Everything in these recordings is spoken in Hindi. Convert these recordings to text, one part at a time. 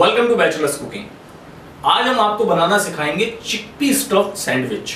वेलकम टू बैचलर्स कुकिंग आज हम आपको बनाना सिखाएँगे चिकपी स्टफ़ सैंडविच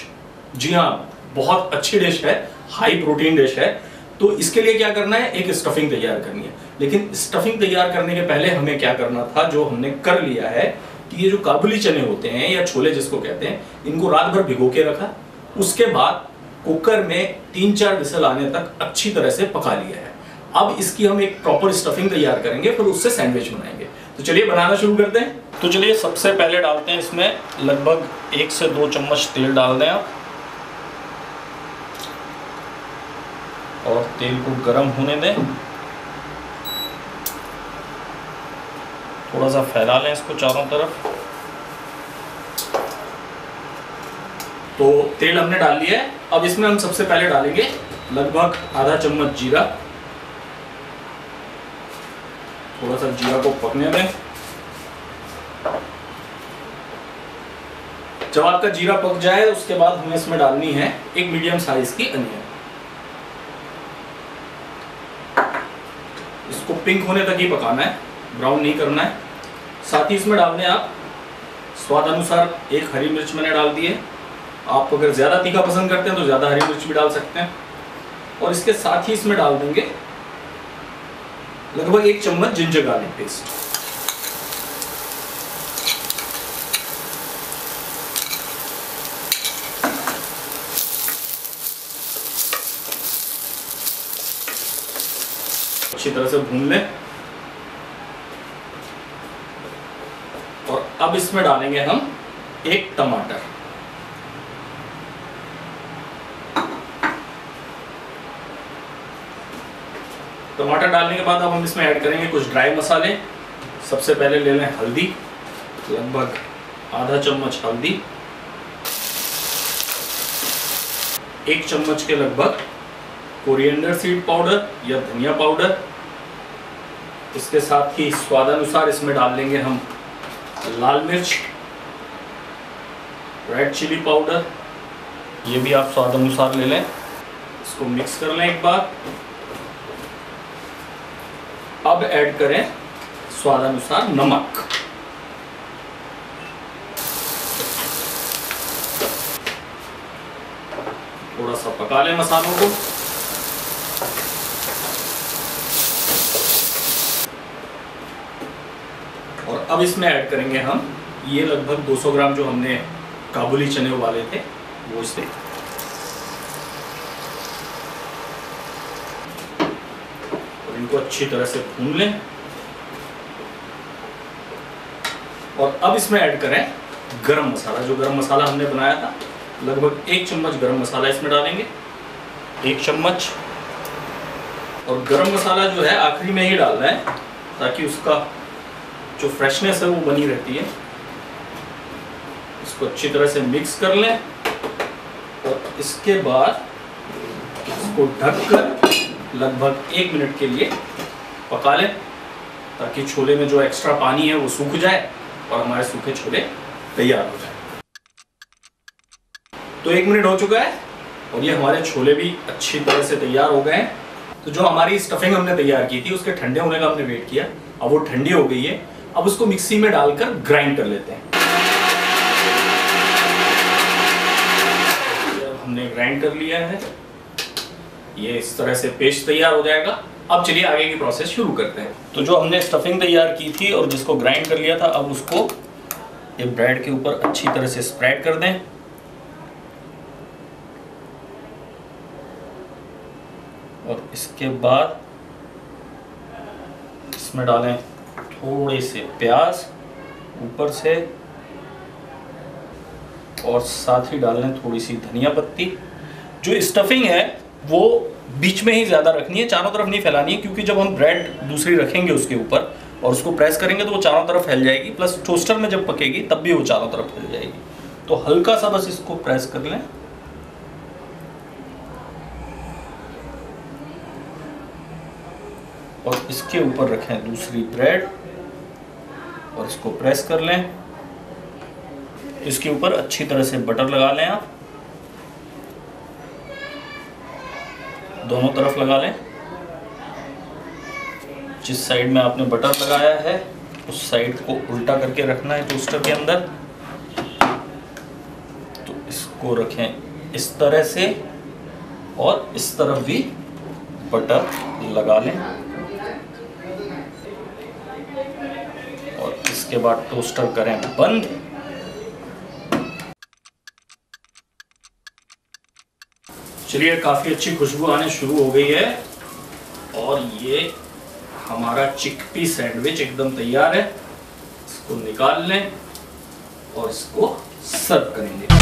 जी हाँ बहुत अच्छी डिश है हाई प्रोटीन डिश है। तो इसके लिए क्या करना है? एक स्टफिंग तैयार करनी है। लेकिन स्टफिंग तैयार करने के पहले हमें क्या करना था, जो हमने कर लिया है, कि ये जो काबुली चने होते हैं, या छोले जिसको कहते हैं, इनको रात भर भिगो के रखा। उसके बाद कुकर में तीन चार विसल आने तक अच्छी तरह से पका लिया है। अब इसकी हम एक प्रॉपर स्टफिंग तैयार करेंगे, फिर उससे सैंडविच बनाएँगे। तो चलिए बनाना शुरू करते हैं। तो चलिए सबसे पहले डालते हैं इसमें लगभग एक से दो चम्मच तेल डाल दें आप। और तेल को गर्म होने दें। थोड़ा सा फैला लें इसको चारों तरफ़। तो तेल हमने डाल लिया है। अब इसमें हम सबसे पहले डालेंगे लगभग आधा चम्मच जीरा। थोड़ा सा जीरा को पकने दें जब आपका जीरा पक जाए, उसके बाद हमें इसमें डालनी है एक मीडियम साइज़ की अनियन। इसको पिंक होने तक ही पकाना है, ब्राउन नहीं करना है। साथ ही इसमें डाल दें आप स्वाद अनुसार एक हरी मिर्च मैंने डाल दी है। आप अगर ज़्यादा तीखा पसंद करते हैं तो ज़्यादा हरी मिर्च भी डाल सकते हैं। और इसके साथ ही इसमें डाल देंगे लगभग एक चम्मच जिंजर गार्लिक पेस्ट अच्छी तरह से भून लें। और अब इसमें डालेंगे हम एक टमाटर। टमाटर डालने के बाद अब हम इसमें ऐड करेंगे कुछ ड्राई मसाले। सबसे पहले ले लें हल्दी, लगभग आधा चम्मच हल्दी, एक चम्मच के लगभग कोरिएंडर सीड पाउडर या धनिया पाउडर। इसके साथ ही स्वाद अनुसार इसमें डाल लेंगे हम लाल मिर्च, रेड चिली पाउडर। ये भी आप स्वाद अनुसार ले लें। इसको मिक्स कर लें एक बार। अब ऐड करें स्वादानुसार नमक। थोड़ा सा पका लें मसालों को। और अब इसमें ऐड करेंगे हम, ये लगभग 200 ग्राम जो हमने काबुली चने उबाले थे, वो इससे इनको अच्छी तरह से भून लें। और अब इसमें ऐड करें गरम मसाला। जो गरम मसाला हमने बनाया था, लगभग एक चम्मच गरम मसाला इसमें डालेंगे। एक चम्मच। और गरम मसाला जो है, आखिरी में ही डालना है, ताकि उसका जो फ्रेशनेस है, वो बनी रहती है। इसको अच्छी तरह से मिक्स कर लें। और इसके बाद इसको ढककर लगभग एक मिनट के लिए पका लें, ताकि छोले में जो एक्स्ट्रा पानी है वो सूख जाए और हमारे सूखे छोले तैयार हो जाए। तो एक मिनट हो चुका है और ये हमारे छोले भी अच्छी तरह से तैयार हो गए हैं। तो जो हमारी स्टफिंग हमने तैयार की थी, उसके ठंडे होने का हमने वेट किया। अब वो ठंडी हो गई है। अब उसको मिक्सी में डालकर ग्राइंड कर लेते हैं। हमने ग्राइंड कर लिया है। ये इस तरह से पेस्ट तैयार हो जाएगा। अब चलिए आगे की प्रोसेस शुरू करते हैं। तो जो हमने स्टफिंग तैयार की थी और जिसको ग्राइंड कर लिया था, अब उसको ये ब्रेड के ऊपर अच्छी तरह से स्प्रेड कर दें। और इसके बाद इसमें डालें थोड़े से प्याज ऊपर से और साथ ही डालें थोड़ी सी धनिया पत्ती। जो स्टफिंग है वो बीच में ही ज़्यादा रखनी है, चारों तरफ़ नहीं फैलानी है, क्योंकि जब हम ब्रेड दूसरी रखेंगे उसके ऊपर और उसको प्रेस करेंगे तो वो चारों तरफ़ फैल जाएगी प्लस टोस्टर में जब पकेगी तब भी वो चारों तरफ़ फैल जाएगी। तो हल्का सा बस इसको प्रेस कर लें। और इसके ऊपर रखें दूसरी ब्रेड और इसको प्रेस कर लें। इसके ऊपर अच्छी तरह से बटर लगा लें आप। दोनों तरफ़ लगा लें। जिस साइड में आपने बटर लगाया है, उस साइड को उल्टा करके रखना है टोस्टर के अंदर। तो इसको रखें इस तरह से और इस तरफ़ भी बटर लगा लें। और इसके बाद टोस्टर करें बंद। चलिए, काफ़ी अच्छी खुशबू आने शुरू हो गई है। और ये हमारा चिकपी सैंडविच एकदम तैयार है। इसको निकाल लें और इसको सर्व करेंगे।